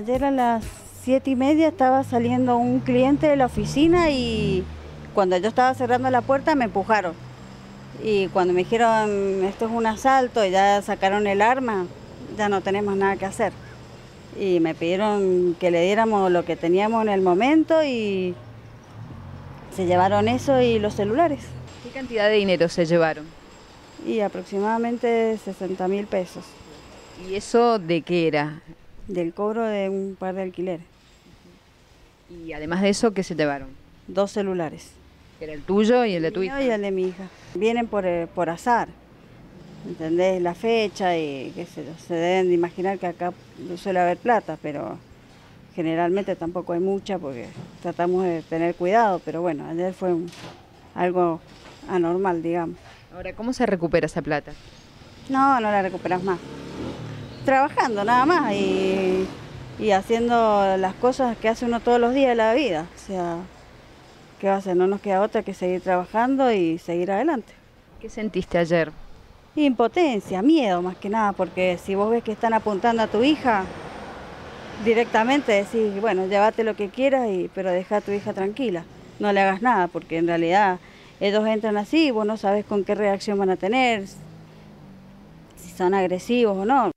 Ayer a las siete y media estaba saliendo un cliente de la oficina y cuando yo estaba cerrando la puerta me empujaron. Y cuando me dijeron esto es un asalto y ya sacaron el arma, ya no tenemos nada que hacer. Y me pidieron que le diéramos lo que teníamos en el momento y se llevaron eso y los celulares. ¿Qué cantidad de dinero se llevaron? Y aproximadamente 60 mil pesos ¿Y eso de qué era? Del cobro de un par de alquileres. Y además de eso, ¿qué se llevaron? Dos celulares. Era el tuyo y el de tu hija. y el de mi hija. Vienen por, eh, por azar, ¿entendés? La fecha y qué sé yo. Se deben de imaginar que acá suele haber plata, pero generalmente tampoco hay mucha porque tratamos de tener cuidado, pero bueno, ayer fue un- algo anormal, digamos. Ahora, ¿cómo se recupera esa plata? No, no la recuperas más. Trabajando nada más y, y haciendo las cosas que hace uno todos los días de la vida. O sea, ¿qué va a hacer? No nos queda otra que seguir trabajando y seguir adelante. ¿Qué sentiste ayer? Impotencia, miedo más que nada, porque si vos ves que están apuntando a tu hija, directamente decís, bueno, llévate lo que quieras, y, pero deja a tu hija tranquila, no le hagas nada, porque en realidad ellos entran así y vos no sabes con qué reacción van a tener, si son agresivos o no.